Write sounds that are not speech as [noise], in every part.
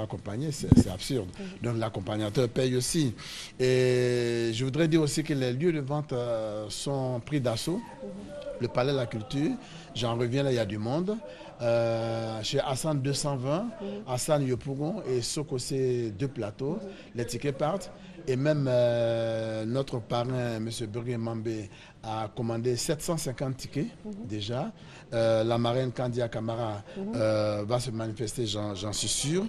accompagner, c'est absurde. Donc l'accompagnateur paye aussi. Et je voudrais dire aussi que les lieux de vente euh, sont pris d'assaut. Le Palais de la Culture, j'en reviens là, il y a du monde. Euh, chez Hassan 220, Hassan Yopougon et Sokosé deux plateaux. Les tickets partent. Et même euh, notre parrain, M. Burger Mambé, a commandé 750 tickets déjà. Euh, la marraine Candia Camara va se manifester, j'en suis sûr.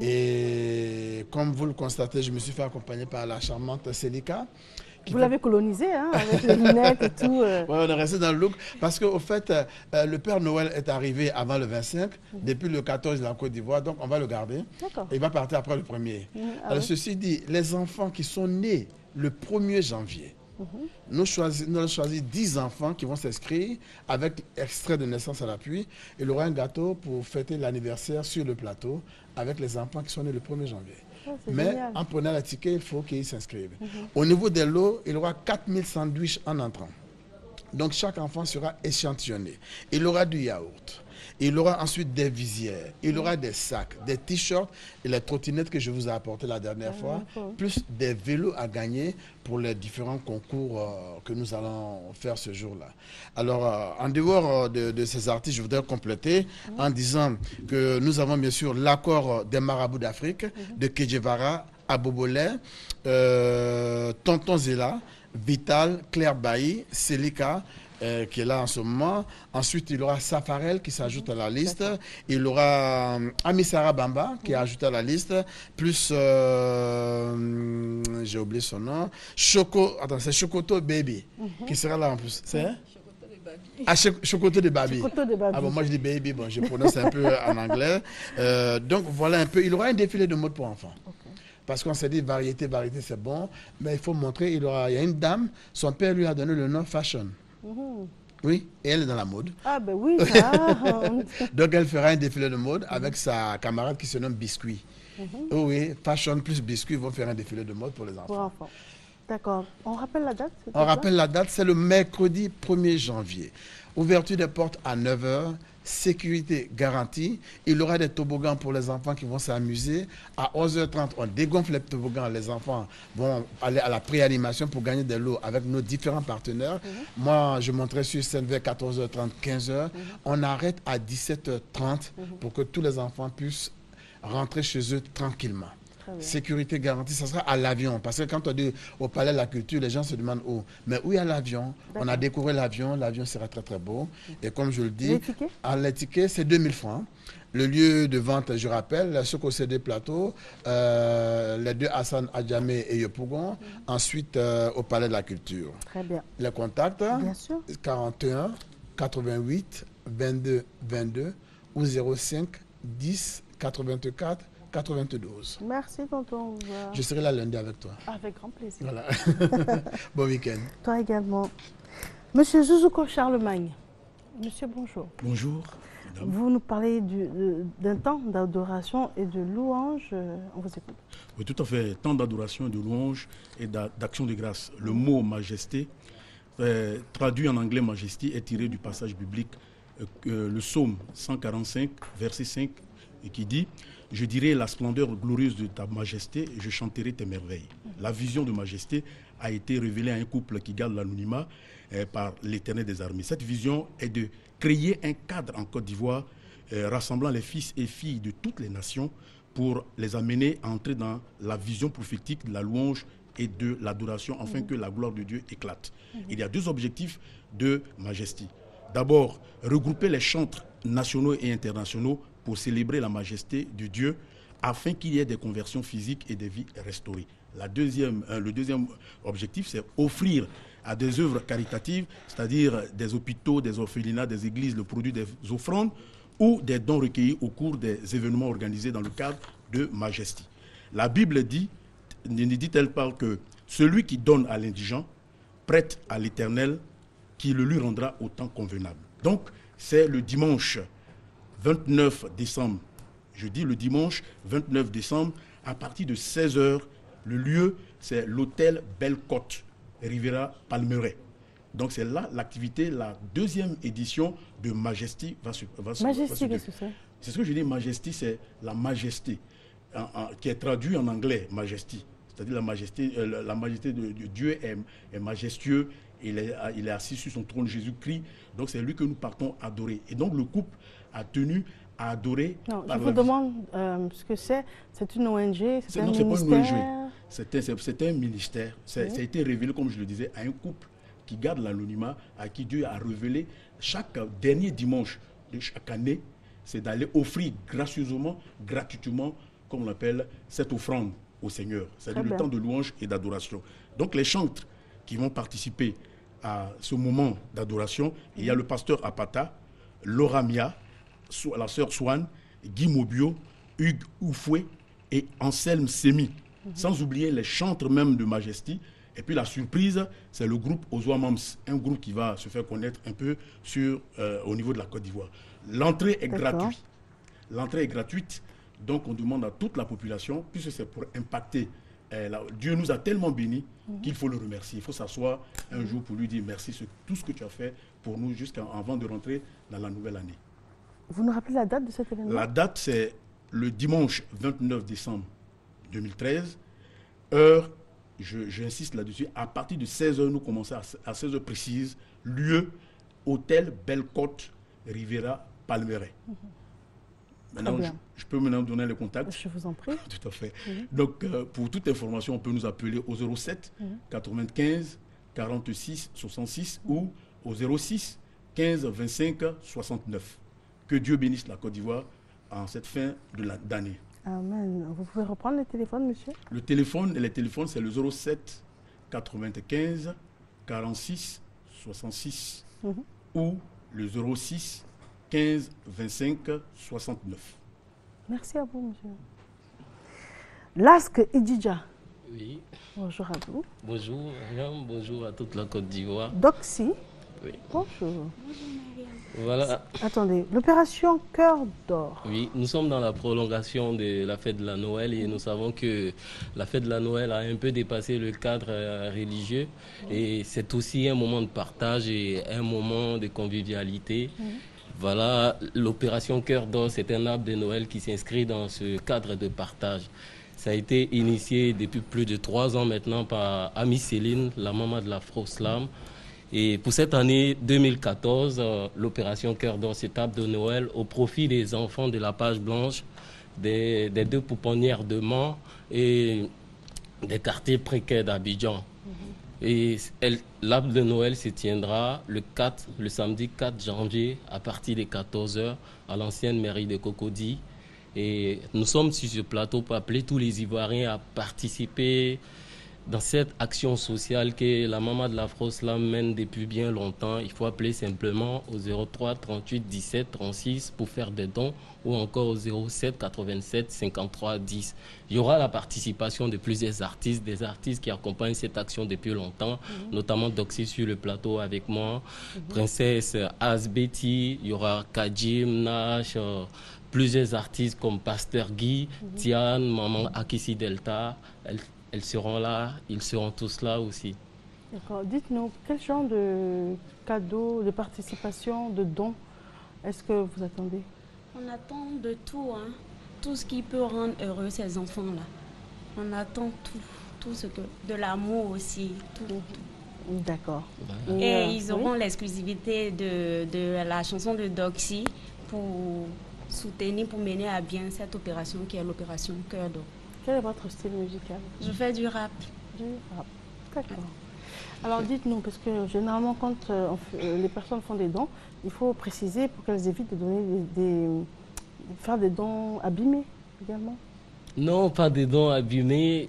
Et comme vous le constatez, je me suis fait accompagner par la charmante Selika. Vous l'avez colonisé, hein, avec les lunettes et tout. Oui, on est resté dans le look. Parce qu'au fait, euh, euh, le Père Noël est arrivé avant le 25, depuis le 14 de la Côte d'Ivoire, donc on va le garder. il va partir après le 1er. Ah Alors, ceci dit, les enfants qui sont nés le 1er janvier, mhm. Nous, avons choisi 10 enfants qui vont s'inscrire avec extrait de naissance à l'appui. Il aura un gâteau pour fêter l'anniversaire sur le plateau avec les enfants qui sont nés le 1er janvier. Oh, Mais en prenant la ticket, il faut qu'ils s'inscrivent. Mhm. Au niveau des lots, il y aura 4000 sandwichs en entrant. Donc chaque enfant sera échantillonné. Il aura du yaourt. Il aura ensuite des visières, il aura des sacs, des t-shirts et les trottinettes que je vous ai apportées la dernière fois, plus des vélos à gagner pour les différents concours euh, que nous allons faire ce jour-là. Alors, euh, en dehors euh, de, ces artistes, je voudrais compléter en disant que nous avons bien sûr l'accord des marabouts d'Afrique, de Kejevara, Abobolé, Tonton Zela, Vital, Claire Bailly, Selika, euh, qui est là en ce moment. Ensuite, il y aura Safarel qui s'ajoute à la liste. Il y aura euh, Amisara Bamba qui est ajouté à la liste. Plus, euh, j'ai oublié son nom, Choco, attends, c'est Chocoto Baby mhm. qui sera là en plus. C'est ah, Chocoto de Baby. Ah bon, moi je dis baby, bon, je prononce un peu en [laughs] anglais. donc voilà un peu. Il y aura un défilé de mode pour enfants. Parce qu'on s'est dit variété, variété, c'est bon. Mais il faut montrer, il, aura, il y a une dame, son père lui a donné le nom Fashion. Mhm. Oui, et elle est dans la mode. Ah ben oui, ça. [laughs] Donc elle fera un défilé de mode avec sa camarade qui se nomme Biscuit. Mhm. Oh oui, Fashion plus Biscuit vont faire un défilé de mode pour les enfants. Pour enfants. D'accord. On rappelle la date On rappelle la date, c'est le mercredi 1er janvier. Ouverture des portes à 9h, sécurité garantie. Il y aura des toboggans pour les enfants qui vont s'amuser. À 11h30, on dégonfle les toboggans. Les enfants vont aller à la préanimation pour gagner des lots avec nos différents partenaires. Mhm. Moi, je monterai sur scène vers 14h30, 15h. Mhm. On arrête à 17h30 mhm. pour que tous les enfants puissent rentrer chez eux tranquillement. Sécurité garantie, ça sera à l'avion. Parce que quand on dit au Palais de la Culture, les gens se demandent où. Mais où est l'avion? On a découvert l'avion, l'avion sera très très beau. Et comme je le dis, à l'étiquette, c'est 2000 francs. Le lieu de vente, je rappelle, ce des plateaux, euh, les deux Hassan Adjamé et Yopougon, ensuite euh, au Palais de la Culture. Très bien. Les contacts, bien sûr. 41 88 22 22 ou 05 10 84 92. Merci, tonton. Je serai là lundi avec toi. Avec grand plaisir. Voilà. [laughs] bon week-end. Toi également. Monsieur Zouzouko Charlemagne. Monsieur, bonjour. Bonjour. Vous nous parlez d'un temps d'adoration et de louange. Euh, on vous écoute. Oui, tout à fait. Temps d'adoration, de louange et d'action de grâce. Le mot majesté, euh, traduit en anglais majesté, est tiré du passage biblique, euh, le psaume 145, verset 5, et qui dit je dirai la splendeur glorieuse de ta majesté et je chanterai tes merveilles. La vision de majesté a été révélée à un couple qui garde l'anonymat eh, par l'éternel des armées. Cette vision est de créer un cadre en Côte d'Ivoire eh, rassemblant les fils et filles de toutes les nations pour les amener à entrer dans la vision prophétique de la louange et de l'adoration afin que la gloire de Dieu éclate. Il y a deux objectifs de majesté. D'abord, regrouper les chantres nationaux et internationaux pour célébrer la majesté de Dieu afin qu'il y ait des conversions physiques et des vies restaurées. La deuxième, euh, le deuxième objectif, c'est offrir à des œuvres caritatives, c'est-à-dire des hôpitaux, des orphelinats, des églises, le produit des offrandes ou des dons recueillis au cours des événements organisés dans le cadre de Majesté. La Bible dit, ne dit-elle pas que celui qui donne à l'indigent prête à l'Éternel qui le lui rendra au temps convenable. Donc, c'est le dimanche 29 décembre, je dis le dimanche 29 décembre, à partir de 16h, le lieu, c'est l'hôtel Belle Côte, Rivera Palmeret. Donc c'est là l'activité, la deuxième édition de Majesty va se, va Majesty, qu'est-ce que c'est? C'est ce que je dis, Majesty, c'est la majesté. qui est traduit en anglais, Majesty. C'est-à-dire la majesté, euh, la majesté de, Dieu est, majestueux. Il est, il est assis sur son trône, Jésus-Christ. Donc c'est lui que nous partons adorer. Et donc le couple a tenu à adorer. Non, je vous demande euh, ce que c'est. C'est une ONG, c'est un ministère? C'est un ministère. Ça a été révélé, comme je le disais, à un couple qui garde l'anonymat, à qui Dieu a révélé chaque dernier dimanche de chaque année, c'est d'aller offrir gracieusement, gratuitement, comme on l'appelle, cette offrande au Seigneur. C'est-à-dire le temps de louange et d'adoration. Donc les chantres qui vont participer à ce moment d'adoration, il y a le pasteur Apata, Laura Mia, la sœur Swan, Guy Mobio, Hugues Oufoué et Anselme Semi. Sans oublier les chantres même de Majesty. Et puis la surprise, c'est le groupe Ozoa Mams, un groupe qui va se faire connaître un peu sur, euh, au niveau de la Côte d'Ivoire. L'entrée est gratuite. L'entrée est gratuite. Donc on demande à toute la population, puisque c'est pour impacter. Eh, Dieu nous a tellement bénis mhm. qu'il faut le remercier. Il faut s'asseoir un jour pour lui dire merci sur tout ce que tu as fait pour nous jusqu'avant de rentrer dans la nouvelle année. Vous nous rappelez la date de cet événement? La date, c'est le dimanche 29 décembre 2013. Heure, j'insiste là-dessus, à partir de 16h, nous commençons à, 16h précise. Lieu, hôtel Belle-Côte, Rivera, Palmeret. Mhm. Maintenant, je, peux maintenant donner le contact. Je vous en prie. [laughs] Tout à fait. Donc, euh, pour toute information, on peut nous appeler au 07 95 46 66 ou au 06 15 25 69. Que Dieu bénisse la Côte d'Ivoire en cette fin d'année. Amen. Vous pouvez reprendre le téléphone, monsieur? Le téléphone, les téléphones, c'est le 07 95 46 66 ou le 06 15 25 69. Merci à vous, monsieur. Lasque Idija. Oui. Bonjour à vous. Bonjour, Bonjour à toute la Côte d'Ivoire. Doxy. Oui. Bonjour. Bonjour, Voilà. Attendez, l'opération Cœur d'Or. Oui, nous sommes dans la prolongation de la fête de la Noël et nous savons que la fête de la Noël a un peu dépassé le cadre euh, religieux et c'est aussi un moment de partage et un moment de convivialité. Voilà, l'opération Cœur d'Or, c'est un arbre de Noël qui s'inscrit dans ce cadre de partage. Ça a été initié depuis plus de trois ans maintenant par Ami Céline, la maman de l'Afro-Slam. Et pour cette année 2014, euh, l'opération Cœur d'Or, c'est arbre de Noël au profit des enfants de la page blanche, des, deux pouponnières de Mans et des quartiers précaires d'Abidjan. Et l'arbre de Noël se tiendra le 4, le samedi 4 janvier à partir des 14h à l'ancienne mairie de Cocody. Et nous sommes sur ce plateau pour appeler tous les Ivoiriens à participer dans cette action sociale que la maman de la France mène depuis bien longtemps. Il faut appeler simplement au 03 38 17 36 pour faire des dons ou encore au 07 87 53 10. Il y aura la participation de plusieurs artistes, des artistes qui accompagnent cette action depuis longtemps, mhm. notamment Doxy sur le plateau avec moi, mhm. Princesse Asbeti, il y aura Kajim, Nash, euh, plusieurs artistes comme Pasteur Guy, mm Tian, Maman Akisi Delta. Elles seront là, ils seront tous là aussi. D'accord. Dites-nous, quel genre de cadeaux, de participation, de dons est-ce que vous attendez? On attend de tout, hein. tout ce qui peut rendre heureux ces enfants-là. On attend tout, tout ce que, de l'amour aussi, tout. D'accord. Et euh, ils auront l'exclusivité de, de, la chanson de Doxy pour soutenir, pour mener à bien cette opération qui est l'opération Cœur d'Or. Quel est votre style musical? Je fais du rap. Du rap, d'accord. Alors dites-nous, parce que généralement quand euh, euh, les personnes font des dons, il faut préciser pour qu'elles évitent de donner des, faire des dons abîmés également. Non, pas des dons abîmés.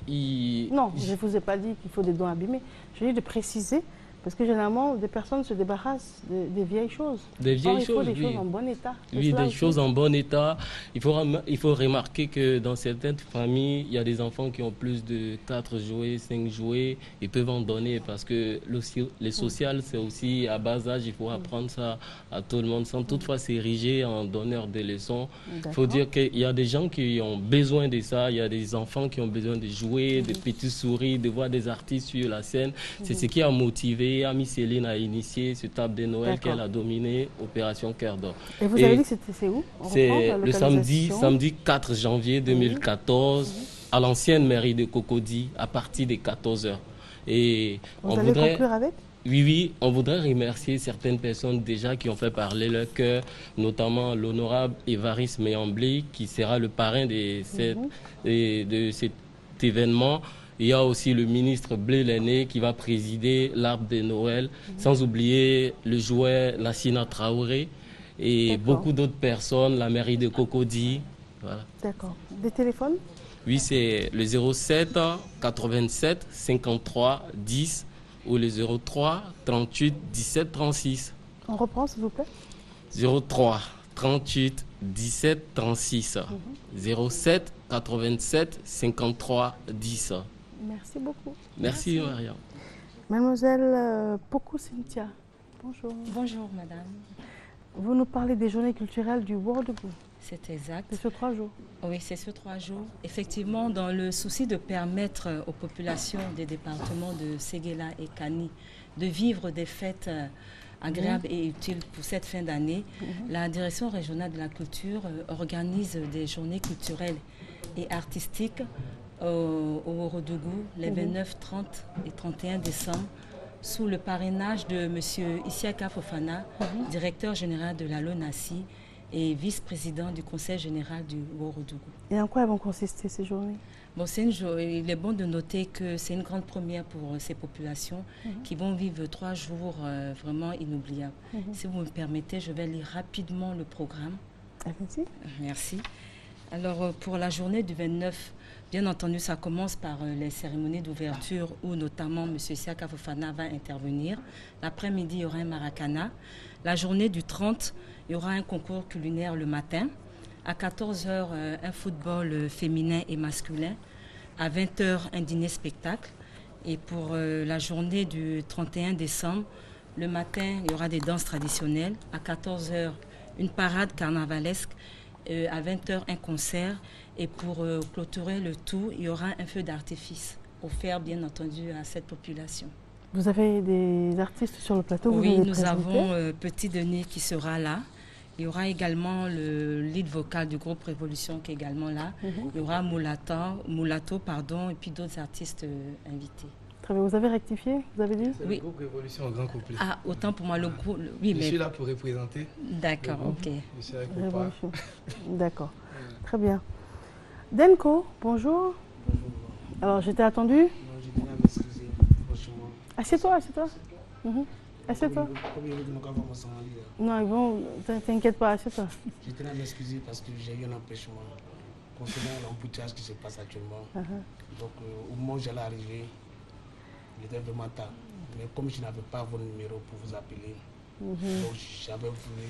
Non, je ne vous ai pas dit qu'il faut des dons abîmés. Je dit de préciser parce que généralement, des personnes se débarrassent des vieilles choses. Des vieilles il faut des choses en bon état. Oui, des choses en bon état. Il faut, il faut remarquer que dans certaines familles, il y a des enfants qui ont plus de 4 jouets, 5 jouets. Ils peuvent en donner parce que le, les social, c'est aussi à bas âge. Il faut apprendre ça à tout le monde sans toutefois s'ériger en donneur de leçons. Il faut dire qu'il y a des gens qui ont besoin de ça. Il y a des enfants qui ont besoin de jouer, de petites souris, de voir des artistes sur la scène. C'est ce qui a motivé créé, Ami Céline a initié ce table de Noël qu'elle a dominé, Opération Cœur d'Or. Et vous avez dit que c'était où? C'est le samedi, samedi 4 janvier 2014 mhm. à l'ancienne mairie de Cocody à partir de 14h. Et vous on allez voudrait... conclure avec? Oui, oui, on voudrait remercier certaines personnes déjà qui ont fait parler leur cœur, notamment l'honorable Évariste Méamblé, qui sera le parrain de, cette, mhm. de, cet événement. Il y a aussi le ministre Blé Lenné qui va présider l'arbre de Noël, mhm. sans oublier le joueur Nassina Traoré et beaucoup d'autres personnes, la mairie de Cocody. Voilà. D'accord. Des téléphones Oui, c'est le 07 87 53 10 ou le 03 38 17 36. On reprend, s'il vous plaît 03 38 17 36. 07 87 53 10. Merci beaucoup. Merci, Maria. Mademoiselle euh, Poku Cynthia, bonjour. Bonjour, madame. Vous nous parlez des journées culturelles du World Go. C'est exact. C'est sur trois jours. Oui, c'est sur trois jours. Effectivement, dans le souci de permettre aux populations des départements de Séguéla et Kani de vivre des fêtes euh, agréables et utiles pour cette fin d'année, mhm. la Direction régionale de la culture euh, organise des journées culturelles et artistiques au, au les 29, mhm. 30 et 31 décembre sous le parrainage de M. Isiaka Fofana, mhm. directeur général de la LONACI et vice-président du Conseil général du Worodougou. Et en quoi vont consister ces journées? Bon, une Il est bon de noter que c'est une grande première pour ces populations mhm. qui vont vivre trois jours euh, vraiment inoubliables. Si vous me permettez, je vais lire rapidement le programme. Merci. Merci. Alors, euh, pour la journée du 29, bien entendu, ça commence par euh, les cérémonies d'ouverture où notamment M. Siaka Fofana va intervenir. L'après-midi, il y aura un maracana. La journée du 30, il y aura un concours culinaire le matin. À 14h, euh, un football euh, féminin et masculin. À 20h, un dîner spectacle. Et pour la journée du 31 décembre, le matin, il y aura des danses traditionnelles. À 14h, une parade carnavalesque. à 20h, un concert. Et pour clôturer le tout, il y aura un feu d'artifice offert, bien entendu, à cette population. Vous avez des artistes sur le plateau Oui, nous avons Petit Denis qui sera là. Il y aura également le lead vocal du groupe Révolution qui est également là. Mhm. Il y aura Moulato, pardon, et puis d'autres artistes euh, invités. Très bien. Vous avez rectifié Vous avez dit Oui. Le groupe Révolution au grand complet. Ah, autant pour moi, le groupe. Oui, Je suis là pour représenter. D'accord, ok. Révolution. D'accord. [laughs] Très bien. Denko, bonjour. Bonjour. Alors, j'étais attendu Non, j'étais à m'excuser, franchement. Assieds-toi, assieds-toi. Mhm. Assieds-toi. Non, ils vont. T'inquiète pas, assieds-toi. Je tenais à m'excuser parce que j'ai eu un empêchement concernant l'embouteillage qui se passe actuellement. Uh-huh. Donc, euh, au moment où j'allais arriver, il était vraiment tard. Mais comme je n'avais pas vos numéros pour vous appeler, donc j'avais voulu.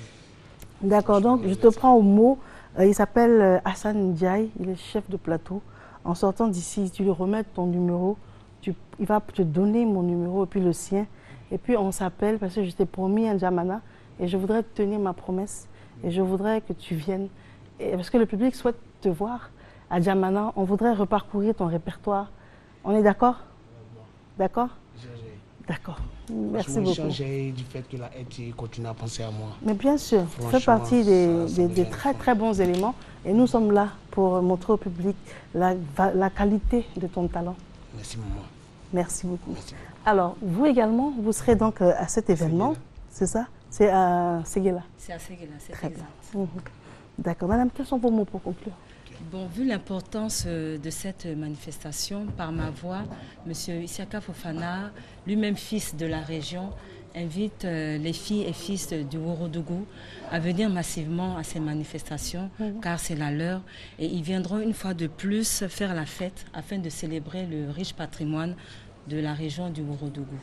D'accord, donc je te prends au mot. Euh, il s'appelle euh, Hassan Ndiaye, il est chef de plateau. En sortant d'ici, tu lui remets ton numéro, tu, il va te donner mon numéro et puis le sien. Et puis on s'appelle parce que je t'ai promis un Jamana et je voudrais tenir ma promesse et je voudrais que tu viennes. Et parce que le public souhaite te voir à Jamana. On voudrait reparcourir ton répertoire. On est d'accord? D'accord? D'accord. Merci beaucoup. J'ai du fait que la continue à penser à moi. Mais bien sûr, ça fait partie des, très très bons éléments. Et nous sommes là pour montrer au public la, la qualité de ton talent. Merci maman. Merci beaucoup. Alors, vous également, vous serez donc euh, à cet événement, c'est ça? C'est à Séguéla C'est à Séguéla, c'est exact. Mhm. D'accord. Madame, quels sont vos mots pour conclure? Bon, vu l'importance euh, de cette manifestation, par ma voix, M. Isiaka Fofana, lui-même fils de la région, invite euh, les filles et fils du Worodougou à venir massivement à ces manifestations, mhm. car c'est la leur, et ils viendront une fois de plus faire la fête afin de célébrer le riche patrimoine de la région du Worodougou.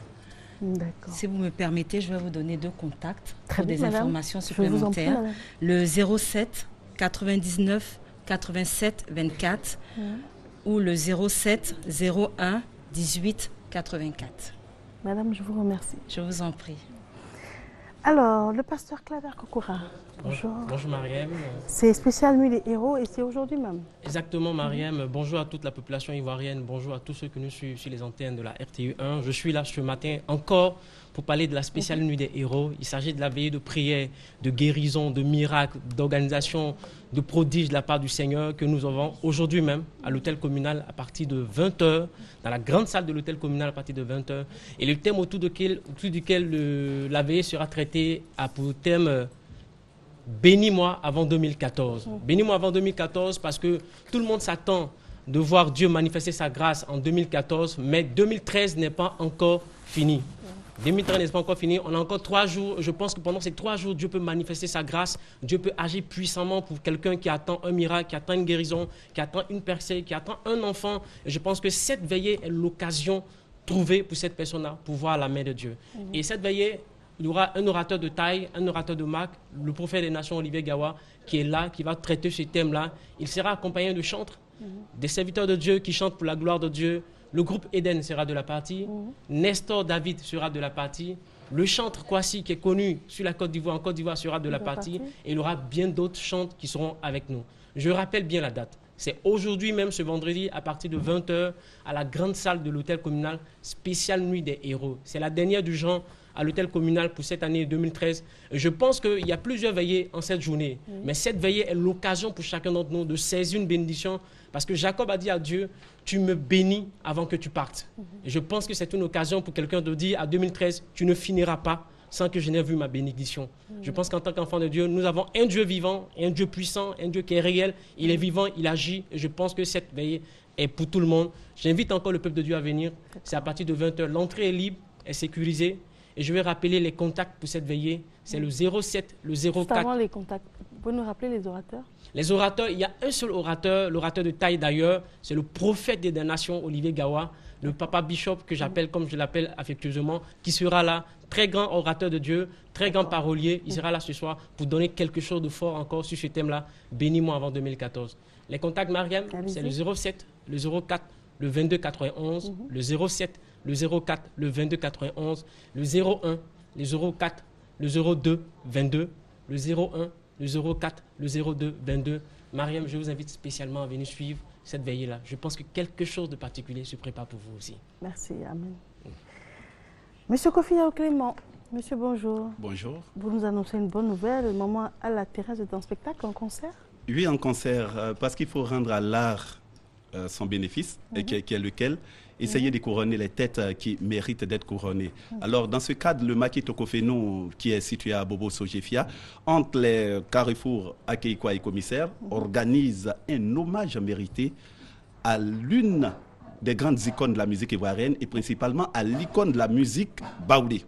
Si vous me permettez, je vais vous donner deux contacts pour des informations supplémentaires. Le 07 99 87 24 ou le 07 01 18 84. Madame, je vous remercie. Je vous en prie. Alors, le pasteur Claver Kokura. Bonjour. Bonjour Mariam. C'est spécial Nuit des héros et c'est aujourd'hui même. Exactement Mariam. Bonjour à toute la population ivoirienne. Bonjour à tous ceux qui nous suivent sur les antennes de la RTU 1. Je suis là ce matin encore pour parler de la spéciale Nuit des héros. Il s'agit de la veillée de prière, de guérison, de miracles, d'organisation, de prodiges de la part du Seigneur que nous avons aujourd'hui même à l'hôtel communal à partir de 20h, dans la grande salle de l'hôtel communal à partir de 20h. Et le thème autour, duquel la veillée sera traitée a pour thème euh, Bénis-moi avant 2014. Bénis-moi avant 2014 parce que tout le monde s'attend de voir Dieu manifester sa grâce en 2014, mais 2013 n'est pas encore fini. 2013 n'est pas encore fini. On a encore trois jours. Je pense que pendant ces trois jours, Dieu peut manifester sa grâce. Dieu peut agir puissamment pour quelqu'un qui attend un miracle, qui attend une guérison, qui attend une percée, qui attend un enfant. Et je pense que cette veillée est l'occasion trouvée pour cette personne-là pour voir la main de Dieu. Et cette veillée, il y aura un orateur de taille, un orateur de marque, le prophète des nations, Olivier Gawa, qui est là, qui va traiter ce thème-là. Il sera accompagné de chantres, des serviteurs de Dieu qui chantent pour la gloire de Dieu, le groupe Eden sera de la partie. Mhm. Nestor David sera de la partie. Le chantre Kwasi, qui est connu sur la Côte d'Ivoire, en Côte d'Ivoire, sera de la partie. Et il y aura bien d'autres chantres qui seront avec nous. Je rappelle bien la date. C'est aujourd'hui même, ce vendredi, à partir de 20h, à la grande salle de l'hôtel communal, spéciale nuit des héros. C'est la dernière du genre à l'hôtel communal pour cette année 2013. Je pense qu'il y a plusieurs veillées en cette journée. Mais cette veillée est l'occasion pour chacun d'entre nous de saisir une bénédiction. Parce que Jacob a dit à Dieu, tu me bénis avant que tu partes. Et je pense que c'est une occasion pour quelqu'un de dire à 2013, tu ne finiras pas sans que je n'ai vu ma bénédiction. Je pense qu'en tant qu'enfant de Dieu, nous avons un Dieu vivant, un Dieu puissant, un Dieu qui est réel. Il est vivant, il agit. Et je pense que cette veillée est pour tout le monde. J'invite encore le peuple de Dieu à venir. C'est à partir de 20h. L'entrée est libre, est sécurisée. Et je vais rappeler les contacts pour cette veillée. C'est le 07, le 04. avant les contacts, vous pouvez nous rappeler les orateurs? Les orateurs, il y a un seul orateur, l'orateur de taille d'ailleurs, c'est le prophète des nations, Olivier Gawa, le papa bishop que j'appelle comme je l'appelle affectueusement, qui sera là, très grand orateur de Dieu, très grand parolier. Il sera là ce soir pour donner quelque chose de fort encore sur ce thème-là. Bénis-moi avant 2014. Les contacts, Mariam, c'est le 07, le 04, le 22 91, mhm. le 07, le 04, le 22 91, le 01, le 04, le 02 22, le 01, le 04, le 02 22. Mariam, je vous invite spécialement à venir suivre cette veillée-là. Je pense que quelque chose de particulier se prépare pour vous aussi. Merci, Amen. Monsieur Kofi Clément, monsieur, bonjour. Bonjour. Vous nous annoncez une bonne nouvelle. Maman à la Thérèse est en spectacle, en concert? Oui, en concert, euh, parce qu'il faut rendre à l'art euh, son bénéfice, et qui, est lequel Essayer de couronner les têtes euh, qui méritent d'être couronnées. Alors, dans ce cadre, le maquis Tokofeno, qui est situé à Bobo Sojefia, entre les carrefours Akeikwa et Commissaire, organise un hommage mérité à l'une des grandes icônes de la musique ivoirienne et principalement à l'icône de la musique baoulé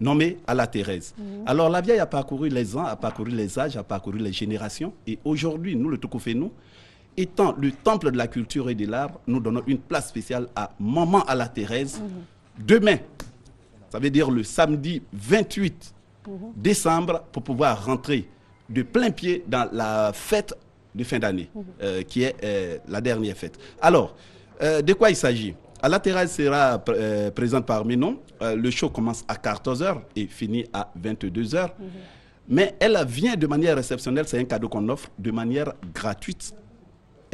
nommée à la Thérèse. Alors la vieille a parcouru les ans, a parcouru les âges, a parcouru les générations. Et aujourd'hui, nous, le Tokofeno, étant le temple de la culture et de l'art, nous donnons une place spéciale à Maman à la Thérèse. Mhm. Demain, ça veut dire le samedi 28 mhm. décembre, pour pouvoir rentrer de plein pied dans la fête de fin d'année, mhm. euh, qui est euh, la dernière fête. Alors, euh, de quoi il s'agit? À la Thérèse sera présente parmi nous. le show commence à 14h et finit à 22h. Mais elle vient de manière exceptionnelle, c'est un cadeau qu'on offre de manière gratuite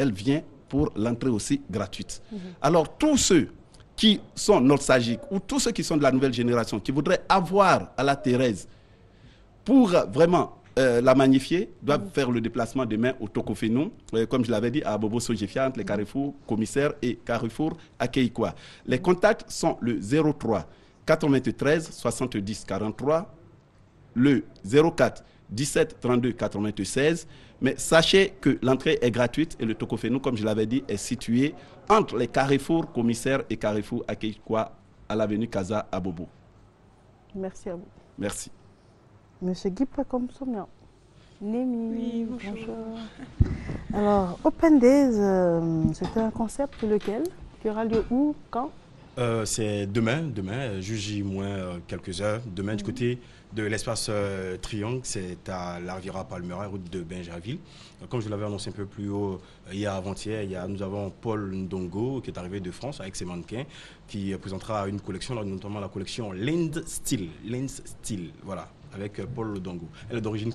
elle vient pour l'entrée aussi gratuite. Alors tous ceux qui sont nostalgiques ou tous ceux qui sont de la nouvelle génération, qui voudraient avoir à la Thérèse pour vraiment euh, la magnifier, doivent mhm. faire le déplacement demain au Tokofenou, euh, comme je l'avais dit, à Bobo Sojefia, entre les mhm. carrefours commissaire et carrefour à Keikwa. Les contacts sont le 03 93 70 43, le 04 17 32 96 mais sachez que l'entrée est gratuite et le Tokofenou, comme je l'avais dit, est situé entre les carrefours commissaires et carrefour Akeikwa à l'avenue Kaza à Bobo. Merci à vous. Merci. Monsieur Guy Pakomsomian. Némi. Oui, bonjour. Alors, Open Days, euh, c'est un concept lequel Qui aura lieu où Quand? Euh, C'est demain, demain, juge moins euh, quelques heures. Demain, du mhm. côté de l'espace euh, Triangle, c'est à l'Arvira Palmera, route de Benjaville. Comme je l'avais annoncé un peu plus haut euh, hier avant-hier, nous avons Paul Ndongo qui est arrivé de France avec ses mannequins qui présentera une collection, notamment la collection Lens Style. Lens Style, voilà. avec Paul Lodongo. Elle est d'origine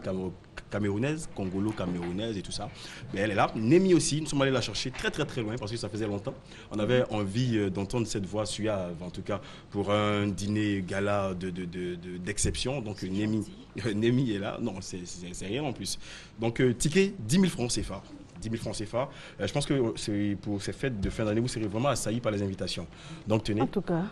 camerounaise, congolo-camerounaise et tout ça. Mais elle est là. Nemi aussi, nous sommes allés la chercher très très très loin parce que ça faisait longtemps. On avait envie d'entendre cette voix suave, en tout cas pour un dîner gala d'exception. De, de, Donc Nemi, Nemi [laughs] est là. Non, c'est rien en plus. Donc ticket 10 000 francs CFA. 10 000 francs CFA. Euh, je pense que pour ces fêtes de fin d'année, vous serez vraiment assaillis par les invitations. Donc tenez. En tout cas.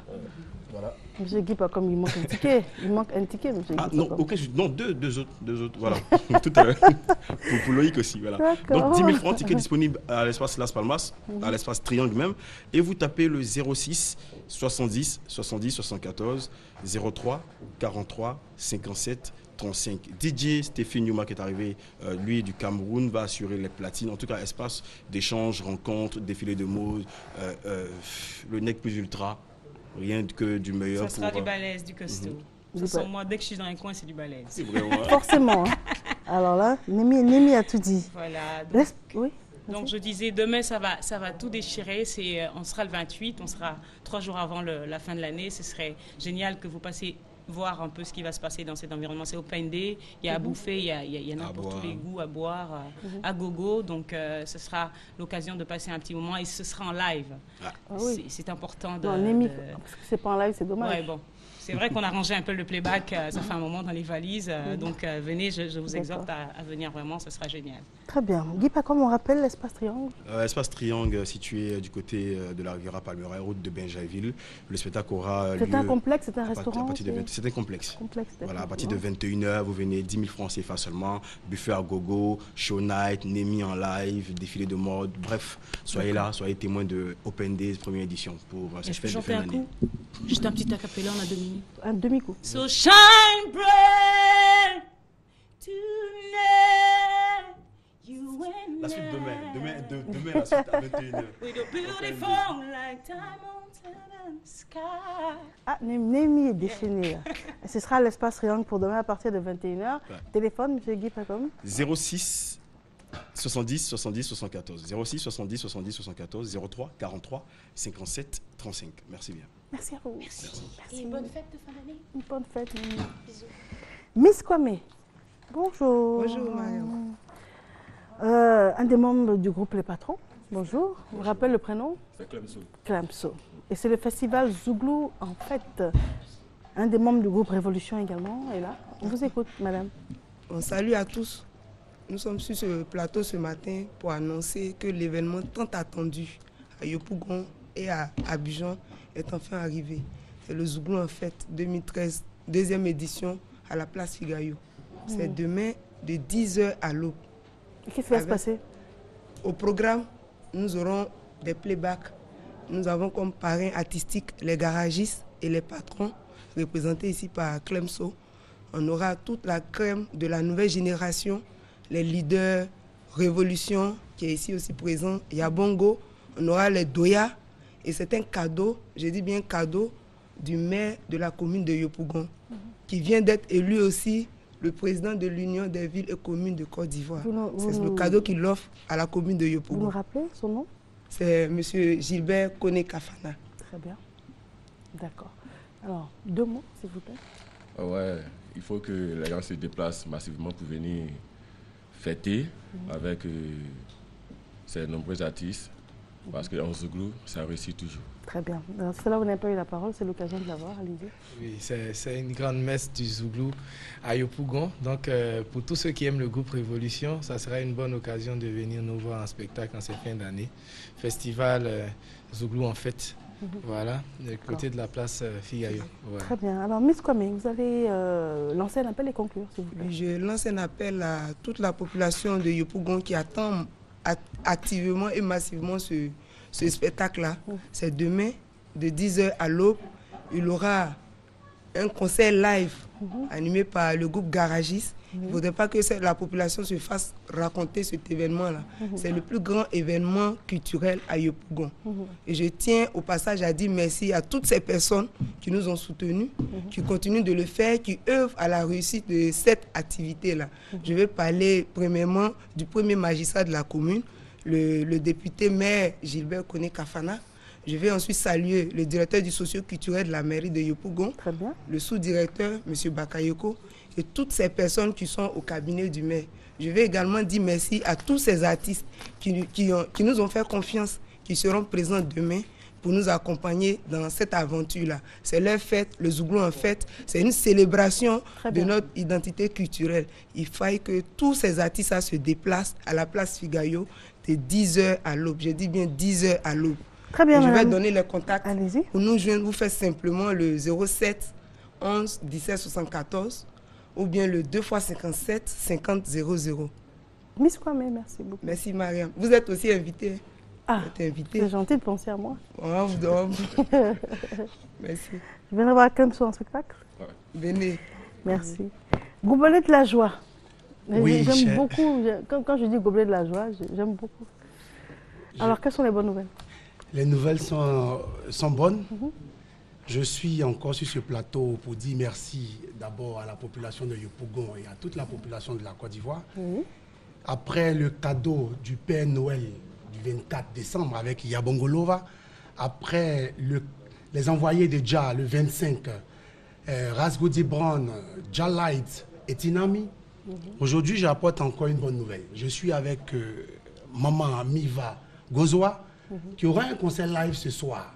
Voilà. Monsieur Guy, pas comme il manque un ticket. Il manque un ticket, monsieur ah, non, ok, non, deux, deux autres, deux autres, voilà. [laughs] [laughs] Tout à l'heure. pour, pour, Loïc aussi, voilà. Donc 10 000 francs, ticket disponible à l'espace Las Palmas, à l'espace Triangle même. Et vous tapez le 06 70 70 74 03 43 57 35. DJ Stéphane Newma qui est arrivé, euh, lui du Cameroun, va assurer les platines. En tout cas, espace d'échange, rencontre, défilé de mode, euh, euh, le nec plus ultra, rien que du meilleur. Ça sera du balèze, du costaud. Mhm. moi, dès que je suis dans un coin, c'est du balèze. C'est vraiment. Forcément. Hein. [laughs] Alors là, Némi, a tout dit. Voilà. Donc, oui. Donc je disais, demain, ça va, ça va tout déchirer. C'est, on sera le 28, on sera trois jours avant la fin de l'année. Ce serait génial que vous passiez voir un peu ce qui va se passer dans cet environnement. C'est open day, il y a à mhm. bouffer, il y, a, il y, en a pour tous les goûts, à boire, euh, mhm. à gogo. Donc, euh, ce sera l'occasion de passer un petit moment et ce sera en live. Ah. Ah c'est important de. Non, de... parce que c'est pas en live, c'est dommage. Ouais, bon. C'est vrai qu'on a rangé un peu le playback, euh, ça fait un moment dans les valises. Euh, donc euh, venez, je, vous exhorte à, venir vraiment, ce sera génial. Très bien. Guy Pacom, on rappelle l'espace Triangle? L'espace Triangle situé du côté de la Riviera Palmeraie, route de Benjainville. Le spectacle aura C'est un complexe, c'est un restaurant C'est un complexe. complexe voilà, à partir de 21h, vous venez 10 000 francs CFA seulement, buffet à gogo, show night, Nemi en live, défilé de mode. Bref, soyez là, soyez témoins de Open Days première édition pour cette fête de fin d'année. Juste un petit acapella, on a deux minutes. Un demi-coup. So shine bright tonight. You and La suite demain. Demain, de, demain la suite à 21h. With a beautiful like diamonds sky. Ah, Némi est déchaîné. [laughs] Ce sera l'espace Triangle pour demain à partir de 21h. Téléphone, M. Guy Pacom 06 70 70 74 06 70 70 74 03 43 57 35. Merci bien. Merci à vous. Merci. Merci. Et bonne fête de fin d'année. Une bonne fête. Bisous. Miss Kwame, bonjour. Bonjour Marion. Euh, un des membres du groupe Les Patrons. Bonjour. Vous vous rappelez le prénom C'est Clemso. Clemso. Et c'est le festival Zouglou, en fait. Un des membres du groupe Révolution également est là. On vous écoute, madame. Bon, salut à tous. Nous sommes sur ce plateau ce matin pour annoncer que l'événement tant attendu à Yopougon et à Abidjan est enfin arrivé. C'est le Zouglou en fait 2013, deuxième édition à la place Figayo. C'est mmh. demain de 10h à l'aube. Qu'est-ce qui va se passer? Au programme, nous aurons des playbacks. Nous avons comme parrain artistique les garagistes et les patrons, représentés ici par Clemso. On aura toute la crème de la nouvelle génération les leaders Révolution, qui est ici aussi présent. Il y a Bongo, on aura les Doya. Et c'est un cadeau, je dis bien cadeau, du maire de la commune de Yopougon, qui vient d'être élu aussi le président de l'Union des villes et communes de Côte d'Ivoire. C'est le cadeau qu'il offre à la commune de Yopougon. Vous me rappelez son nom? C'est M. Gilbert Kone Kafana. Très bien. D'accord. Alors, deux mots, s'il vous plaît. Ah ouais, il faut que les gens se déplacent massivement pour venir fêter avec euh, ces nombreux artistes parce qu'en Zouglou, ça réussit toujours. Très bien. C'est là où vous n'avez pas eu la parole, c'est l'occasion de l'avoir, allez-y. Oui, c'est une grande messe du Zouglou à Yopougon. Donc, euh, pour tous ceux qui aiment le groupe Révolution, ça sera une bonne occasion de venir nous voir en spectacle en cette fin d'année. Festival euh, Zouglou en fête. Mhm. Voilà, du côté de la place euh, Figayo. Très bien. Alors, Miss Kwame, vous avez lancé un appel et conclure, s'il vous plaît. je lance un appel à toute la population de Yopougon qui attend activement et massivement ce, ce spectacle-là. C'est demain, de 10h à l'aube. Il aura un concert live animé par le groupe Garagis. Il ne faudrait pas que la population se fasse raconter cet événement-là. C'est le plus grand événement culturel à Yopougon. Et je tiens au passage à dire merci à toutes ces personnes qui nous ont soutenus, qui continuent de le faire, qui œuvrent à la réussite de cette activité-là. Je vais parler premièrement du premier magistrat de la commune, le, député maire Gilbert Kone Kafana. Je vais ensuite saluer le directeur du socio-culturel de la mairie de Yopougon, le sous-directeur, M. Bakayoko, et toutes ces personnes qui sont au cabinet du maire. Je vais également dire merci à tous ces artistes qui, qui, ont, qui nous ont fait confiance, qui seront présents demain pour nous accompagner dans cette aventure-là. C'est leur fête, le Zouglou en fête, c'est une célébration de notre identité culturelle. Il faille que tous ces artistes se déplacent à la place Figayo de 10h à l'aube. Je dis bien 10h à l'aube. Très bien, Je vais donner les contacts. Pour nous joindre, vous faites simplement le 07 11 17 74 ou bien le 2 x 57 50 00. Miss Kwame, merci beaucoup. Merci Mariam. Vous êtes aussi invité. Ah, c'est gentil de penser à moi. Oh, [laughs] Merci. Je viens voir Kenso en spectacle. Venez. Merci. Gobelet de la joie. Oui, j'aime beaucoup. Quand, je dis gobelet de la joie, j'aime beaucoup. Alors, quelles sont les bonnes nouvelles? Les nouvelles sont, sont bonnes. Mhm. Je suis encore sur ce plateau pour dire merci d'abord à la population de Yopougon et à toute la population de la Côte d'Ivoire. Après le cadeau du Père Noël du 24 décembre avec Yabongolova, après les envoyés de Dja le 25, euh, Rasgoudi Brown, Light et Tinami, mhm. aujourd'hui j'apporte encore une bonne nouvelle. Je suis avec euh, maman Miva Gozoa mhm. qui aura un concert live ce soir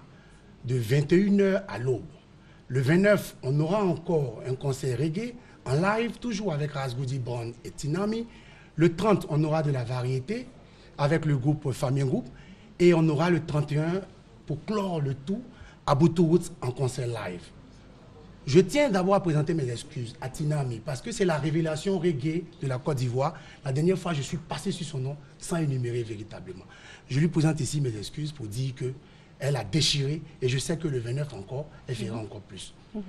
de 21h à l'aube. Le 29, on aura encore un concert reggae en live, toujours avec Rasgoudi Brown et Tinami. Le 30, on aura de la variété avec le groupe Famille Group. Et on aura le 31 pour clore le tout à Woods en concert live. Je tiens d'abord à présenter mes excuses à Tinami parce que c'est la révélation reggae de la Côte d'Ivoire. La dernière fois, je suis passé sur son nom sans énumérer véritablement. Je lui présente ici mes excuses pour dire que elle a déchiré et je sais que le 29 encore, elle fera mhm. encore plus. Mhm.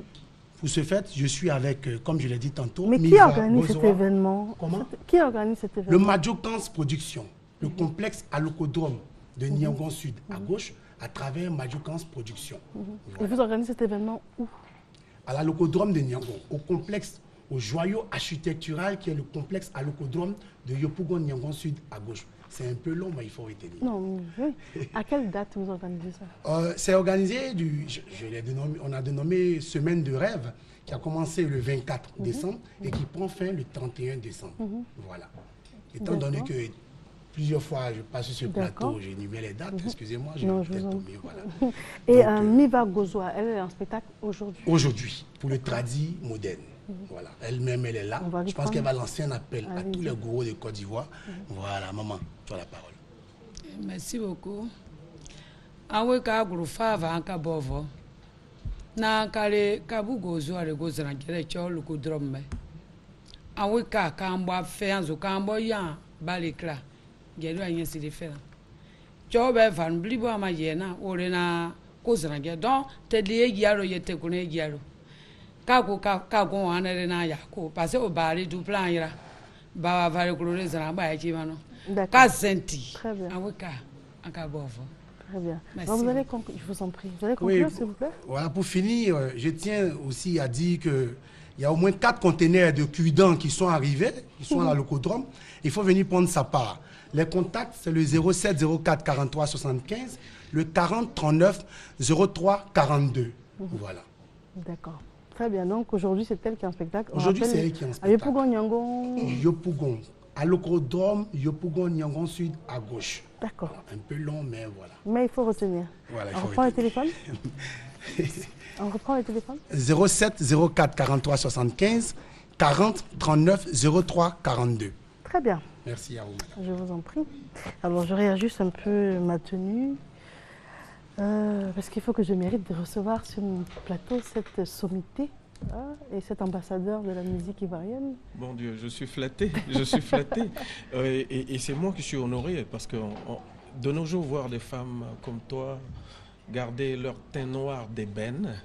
Pour ce fait, je suis avec, euh, comme je l'ai dit tantôt, Mais qui organise cet événement? Comment? Qui organise cet événement? Le Majokans Production, le complexe à l'Ocodrome de mhm. Niangon Sud, à gauche, à travers Majokans Production. Et vous organisez cet événement où? À la Locodrome de Niangon, au complexe, au joyau architectural qui est le complexe à l'Ocodrome de Yopougon Niangon Sud, à gauche. C'est un peu long, mais il faut retenir. Non, oui. À quelle date vous organisez ça? Euh, C'est organisé, du, je, on a dénommé Semaine de rêve, qui a commencé le 24 mhm. décembre et qui prend fin le 31 décembre. Mhm. Voilà. Étant donné que plusieurs fois je passe sur ce plateau, j'énumère les dates, mhm. excusez-moi, j'ai peut-être voilà. [laughs] Et euh, Miva Gozoa, elle est en spectacle aujourd'hui? Aujourd'hui, pour le tradit moderne. Voilà, elle-même, elle est là. Je pense qu'elle va lancer un appel à tous les gourous de Côte d'Ivoire. Voilà, maman, tu as la parole. Merci beaucoup. Awe ka aguru fava anka bovo. Na kare kabugo zuare gozara ngere cholu kudromme. Awe ka kambo afenzo kambo ya balikra. Ngere anye silifera. Chobe van blibo ama yena ore na kozara ngere don tedli egiaro yete kune egiaro. Kago kago wanere na yako. Pase obari du plan yira. Baba vare kurore zana ba echi mano. Mano ka senti awika aka bovo Très bien. vous allez je vous en prie. Vous allez conclure, oui, s'il vous plaît? Voilà, pour finir, je tiens aussi à dire qu'il y a au moins quatre conteneurs de cuidants qui sont arrivés, qui sont à l'Ocodrome. Il faut venir prendre sa part. Les contacts, c'est le 07 04 43 75, le 40 39 03 42. Voilà. D'accord. Très bien. Donc aujourd'hui, c'est elle qui est en spectacle. Aujourd'hui, c'est elle qui est en spectacle. À Yopougon, Nyangon. Yopougon. À l'Ocodrome, Yopougon, Nyangon Sud, à gauche. D'accord. Un peu long, mais voilà. Mais il faut retenir. Voilà, il On reprend le téléphone [laughs] On reprend le téléphone 07 04 43 75 40 39 03 42. Très bien. Merci à vous. Je vous en prie. Alors, je réajuste un peu ma tenue. Euh, parce qu'il faut que je mérite de recevoir sur mon plateau cette sommité hein, et cet ambassadeur de la musique ivoirienne. Mon Dieu, je suis flatté, je suis flatté. [laughs] Euh, et, c'est moi qui suis honoré parce que de nos jours, voir des femmes comme toi garder leur teint noir d'ébène,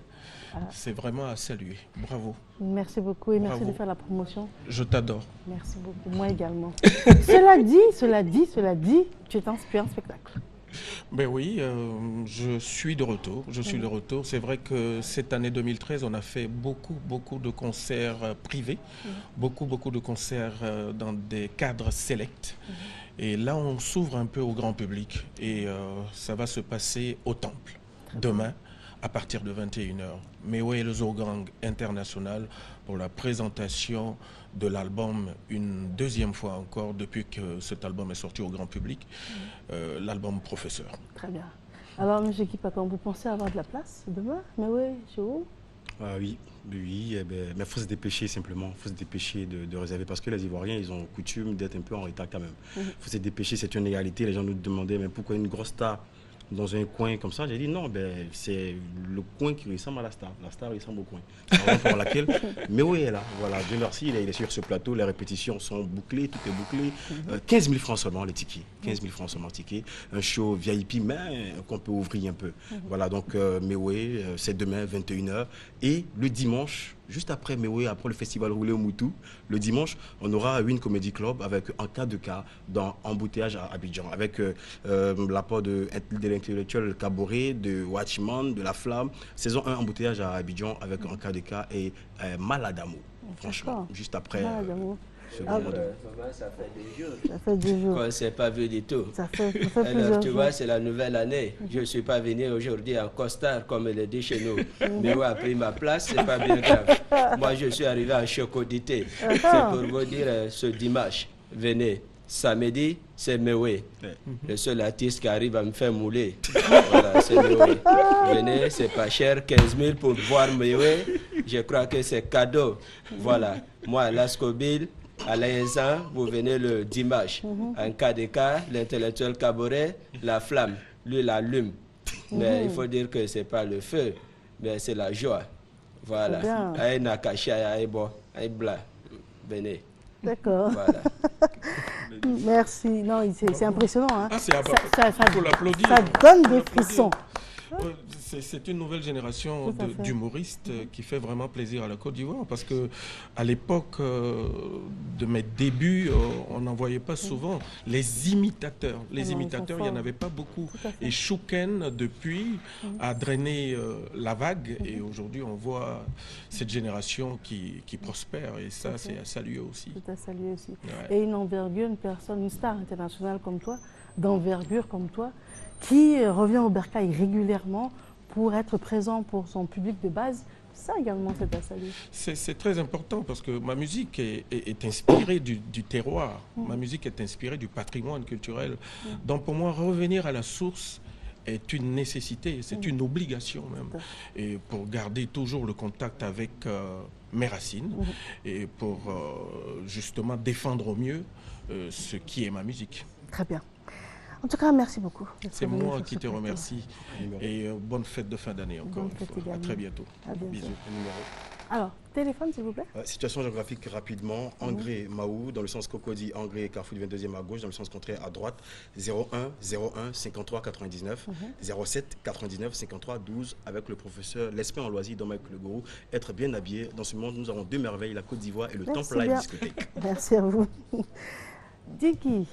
ah. c'est vraiment à saluer. Bravo. Merci beaucoup et merci de faire la promotion. Je t'adore. Merci beaucoup, moi également. [laughs] cela dit, cela dit, cela dit, tu es inspiré en spectacle. Ben oui, euh, je suis de retour. Je suis de retour. C'est vrai que cette année 2013, on a fait beaucoup, beaucoup de concerts euh, privés, beaucoup, beaucoup de concerts euh, dans des cadres sélects. Et là, on s'ouvre un peu au grand public et ça va se passer au temple demain à partir de 21h. Mewe le Zogang International pour la présentation de l'album une deuxième fois encore depuis que cet album est sorti au grand public, euh, l'album Professeur. Très bien. Alors, M. Kipakon, vous pensez avoir de la place demain? Mais oui, chez vous? Ah oui, oui, eh ben, mais il faut se dépêcher simplement, il faut se dépêcher de, réserver parce que les Ivoiriens, ils ont coutume d'être un peu en retard quand même. Il mhm. faut se dépêcher, c'est une égalité. Les gens nous demandaient, mais pourquoi une grosse star dans un coin comme ça. J'ai dit non, ben, c'est le coin qui ressemble à la star. La star ressemble au coin. pour laquelle, [laughs] mais oui, elle est là. Voilà, Dieu merci, il est, sur ce plateau. Les répétitions sont bouclées, tout est bouclé. 15 mhm. 000 euh, francs seulement les tickets. 15 000 francs seulement les tickets. Un show VIP, mais euh, qu'on peut ouvrir un peu. Mhm. Voilà, donc, euh, mais oui, c'est demain, 21h. Et le dimanche, juste après oui, après le festival Roulé au Moutou, le dimanche, on aura une comédie club avec un cas de cas dans Embouteillage à Abidjan, avec euh, euh, l'apport de, de l'intellectuel Caboret, de Watchman, de La Flamme. Saison 1, Embouteillage à Abidjan avec un cas de cas et euh, Maladamo, franchement, juste après. Ah, ça fait des jours. Ça fait des jours. Qu'on ne s'est pas vu du tout. Ça fait, ça fait Alors, tu vois, c'est la nouvelle année. Je ne suis pas venu aujourd'hui en costard, comme il le dit chez nous. [laughs] Mais a pris ma place, c'est pas bien grave. [laughs] Moi, je suis arrivé en chocodité. C'est pour vous dire euh, ce dimanche. Venez. Samedi, c'est Mewe, le seul artiste qui arrive à me faire mouler. Voilà, c'est Mewe. [laughs] Venez, c'est pas cher, 15 000 pour voir Mewe. Je crois que c'est cadeau. Voilà. Moi, Lascobile, à l'instant, vous venez le dimanche. Mhm. En cas de cas, l'intellectuel Caboret, la flamme, lui l'allume. Mais il mhm. faut dire que ce n'est pas le feu, mais c'est la joie. Voilà. Aïe Nakasha, aïe bon, aïe bla. Venez. D'accord. Voilà. [laughs] Merci. Non, c'est impressionnant. Hein. Ah, c'est ça, ça, ça, ça, donne des frissons. C'est une nouvelle génération d'humoristes qui fait vraiment plaisir à la Côte d'Ivoire parce que à l'époque euh, de mes débuts, euh, on n'en voyait pas souvent. Les imitateurs, les imitateurs, il n'y en avait pas beaucoup. Et Chouken, depuis, a drainé euh, la vague et aujourd'hui, on voit cette génération qui, prospère et ça, c'est à saluer aussi. C'est à saluer aussi. Et une envergure, une personne, une star internationale comme toi, d'envergure comme toi, qui revient au bercail régulièrement pour être présent pour son public de base. Ça également, c'est à saluer. C'est très important parce que ma musique est, inspirée du, terroir. Mm. Ma musique est inspirée du patrimoine culturel. Mm. Donc pour moi, revenir à la source est une nécessité, c'est mm. une obligation même. Et pour garder toujours le contact avec euh, mes racines et pour euh, justement défendre au mieux euh, ce qui est ma musique. Très bien. En tout cas, merci beaucoup. C'est moi qui te remercie. Et euh, bonne fête de fin d'année encore une fois. À très bientôt. Bisous. Alors, téléphone, s'il vous plaît. Euh, situation géographique rapidement. Angré, Maou, dans le sens Cocody, Angré, Carrefour du 22e à gauche, dans le sens contraire à droite. 01 01 53 99 07 99 53 12 avec le professeur L'Esprit en loisir, Domek Le Gourou. Être bien habillé. Dans ce monde, nous avons deux merveilles, la Côte d'Ivoire et le Temple Live Discothèque. [laughs] Merci à vous. Diki.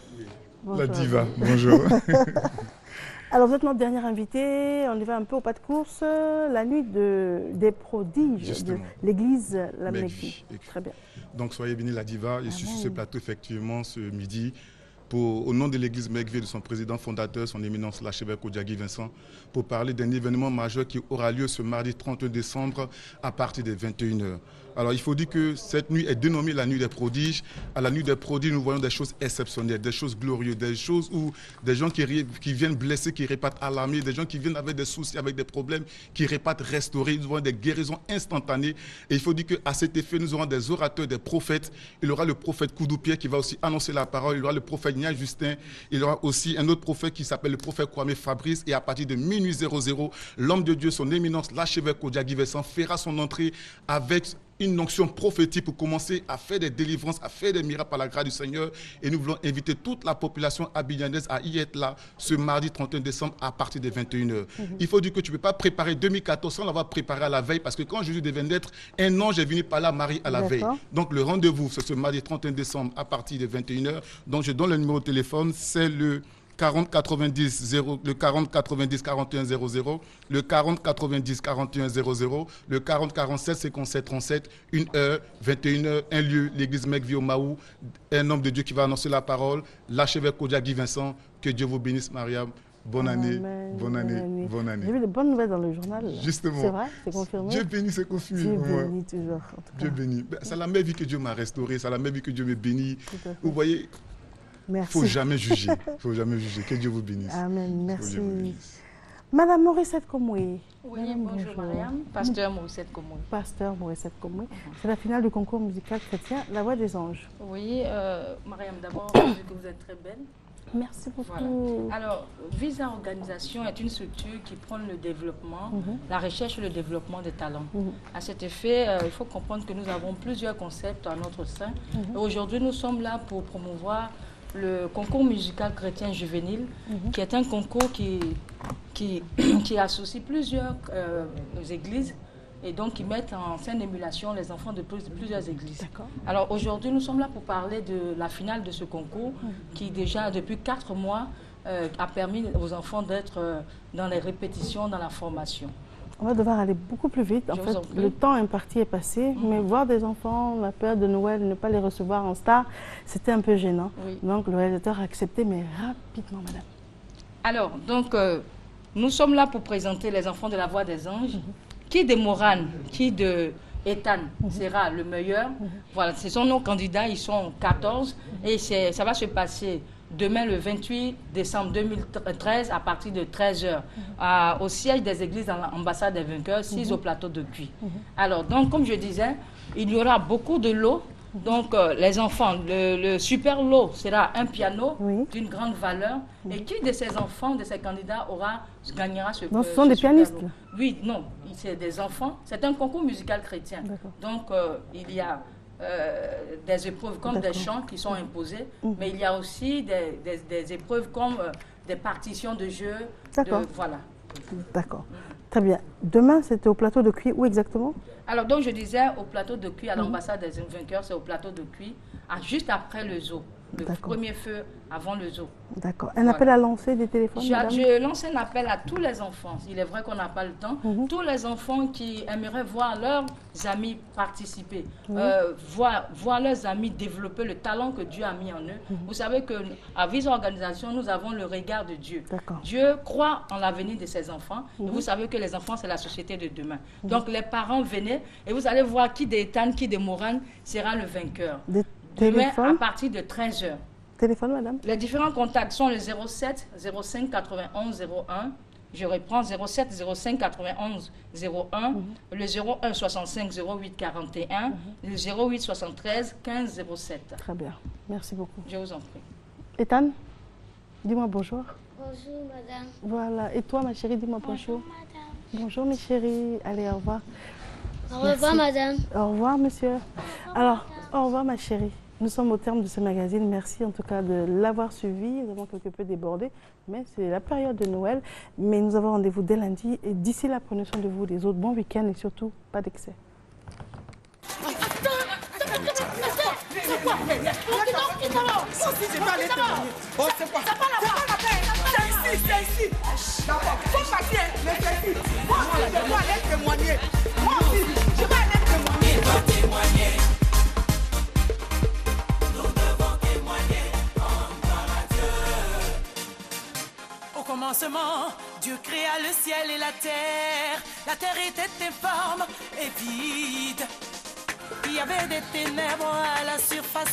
La diva, [laughs] bonjour. [laughs] Alors, vous êtes notre dernière invitée. On y va un peu au pas de course. La nuit de, des prodiges de l'église La Très bien. Donc, soyez bénis, la diva. Je suis sur ce plateau, effectivement, ce midi. Pour, au nom de l'église Megvé, de son président fondateur, son éminence l'archevêque Odiagui Vincent, pour parler d'un événement majeur qui aura lieu ce mardi 31 décembre à partir des 21h. Alors il faut dire que cette nuit est dénommée la nuit des prodiges. À la nuit des prodiges, nous voyons des choses exceptionnelles, des choses glorieuses, des choses où des gens qui, viennent blessés, qui repartent alarmés, des gens qui viennent avec des soucis, avec des problèmes, qui repartent restaurés. Nous voyons des guérisons instantanées. Et il faut dire qu'à cet effet, nous aurons des orateurs, des prophètes. Il y aura le prophète Koudou-Pierre qui va aussi annoncer la parole. Il y aura le prophète Nia Justin. Il y aura aussi un autre prophète qui s'appelle le prophète Kwame Fabrice. Et à partir de minuit 00, l'homme de Dieu, son éminence, l'archevêque Kodiagui fera son entrée avec une onction prophétique pour commencer à faire des délivrances, à faire des miracles par la grâce du Seigneur. Et nous voulons inviter toute la population abidjanaise à y être là ce mardi 31 décembre à partir des 21h. Mhm. Il faut dire que tu ne peux pas préparer 2014 sans l'avoir préparé à la veille parce que quand Jésus devait naître, un ange est venu par la Marie à la veille. Donc le rendez-vous, c'est ce mardi 31 décembre à partir des 21h. Donc je donne le numéro de téléphone, c'est le 40 90 0, le 40 90 41 00, le 40 90 41 00, le 40 47 57 37, 1 heure, 21 heures, un lieu, l'église Mekvio Maou, un homme de Dieu qui va annoncer la parole, l'archevêque Kodia Guy Vincent, que Dieu vous bénisse, Mariam. Bonne année, bonne année, bonne année. J'ai vu de bonnes nouvelles dans le journal. Justement. C'est vrai, c'est confirmé. Dieu bénit, c'est confirmé. Dieu bénit toujours. Dieu bénit. Ben, c'est la même vie que Dieu m'a restauré, c'est la même vie que Dieu me bénit. Vous voyez, il ne faut jamais [laughs] juger. Il faut jamais juger. Que Dieu vous bénisse. Amen. Merci. Madame Morissette Komoué. Oui, bonjour Mariam. Pasteur Morissette Komoué. Pasteur Morissette Komoué. C'est la finale du concours musical chrétien La Voix des Anges. Oui, euh, Mariam, d'abord, [coughs] je que vous êtes très belle. Merci beaucoup. Alors, Visa Organisation est une structure qui prend le développement, mhm. la recherche et le développement des talents. Mhm. À cet effet, euh, il faut comprendre que nous avons plusieurs concepts à notre sein. Mhm. Aujourd'hui, nous sommes là pour promouvoir le concours musical chrétien juvénile, qui est un concours qui, qui, [clears throat] qui associe plusieurs euh, églises et donc ils mettent en scène émulation les enfants de, plusieurs églises. Alors aujourd'hui, nous sommes là pour parler de la finale de ce concours qui déjà depuis quatre mois euh, a permis aux enfants d'être euh, dans les répétitions, dans la formation. On va devoir aller beaucoup plus vite. En fait, le temps imparti est passé, mais voir des enfants, la période de Noël, ne pas les recevoir en star, c'était un peu gênant. Donc le réalisateur a accepté, mais rapidement, madame. Alors, donc, euh, nous sommes là pour présenter les enfants de la Voix des Anges. Mhm qui de Moran, qui de Ethan? Sera le meilleur. Voilà, ce sont nos candidats, ils sont 14 et ça va se passer demain le 28 décembre 2013 à partir de 13h au siège des églises à l'ambassade des vainqueurs, 6 au plateau de Puy. Alors, donc, comme je disais, il y aura beaucoup de lots. Donc, euh, les enfants, le, super lot sera un piano d'une grande valeur. Et qui de ces enfants, de ces candidats, aura, gagnera ce Non, ce sont des pianistes Oui, non, c'est des enfants. C'est un concours musical chrétien. Donc, euh, il y a euh, des épreuves comme des chants qui sont imposés, mmh. mais il y a aussi des, épreuves comme des partitions de jeu. D'accord. Voilà. D'accord. Très bien. Demain, c'était au plateau de Cuy. Où exactement? Alors, donc, je disais au plateau de Cuy, à mhm. l'ambassade des vainqueurs, c'est au plateau de Cuy, juste après le zoo le premier feu avant le zoo. D'accord. Un appel à lancer des téléphones Je, lance un appel à tous les enfants. Il est vrai qu'on n'a pas le temps. Mhm. Tous les enfants qui aimeraient voir leurs amis participer, euh, voir, voir leurs amis développer le talent que Dieu a mis en eux. Mhm. Vous savez qu'à Visa Organisation, nous avons le regard de Dieu. Dieu croit en l'avenir de ses enfants. Et mhm. vous savez que les enfants, c'est la société de demain. Donc les parents, venez et vous allez voir qui d'Ethan, qui de Moran sera le vainqueur. Demain, à partir de 13h. Téléphone, madame Les différents contacts sont le 07 05 91 01. Je reprends 07 05 91 01, le 01 65 08 41, le 08 73 15 07. Très bien. Merci beaucoup. Je vous en prie. Ethan, dis-moi bonjour. Bonjour, madame. Voilà. Et toi, ma chérie, dis-moi bonjour. Bonjour, madame. Bonjour, mes chéris. Allez, au revoir. Au revoir, madame. Au revoir, monsieur. Alors, au revoir, ma chérie. Nous sommes au terme de ce magazine. Merci en tout cas de l'avoir suivi. Nous avons quelque peu débordé, mais c'est la période de Noël. Mais nous avons rendez-vous dès lundi. Et d'ici là, prenez soin de vous, des autres. Bon week-end et surtout, pas d'excès. Dieu créa le ciel et la terre. La terre était informe et vide. Il y avait des ténèbres à la surface.